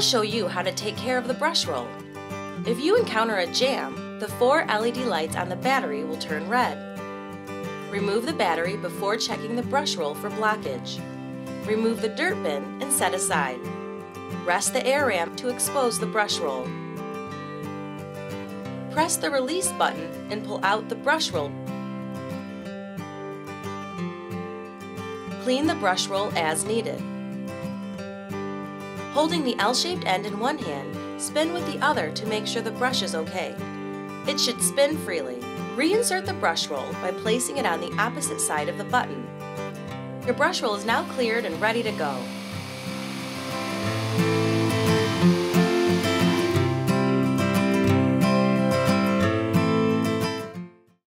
will show you how to take care of the brush roll. If you encounter a jam, the four LED lights on the battery will turn red. Remove the battery before checking the brush roll for blockage. Remove the dirt bin and set aside. Rest the AirRam to expose the brush roll. Press the release button and pull out the brush roll. Clean the brush roll as needed. Holding the L-shaped end in one hand, spin with the other to make sure the brush is okay. It should spin freely. Reinsert the brush roll by placing it on the opposite side of the button. Your brush roll is now cleared and ready to go.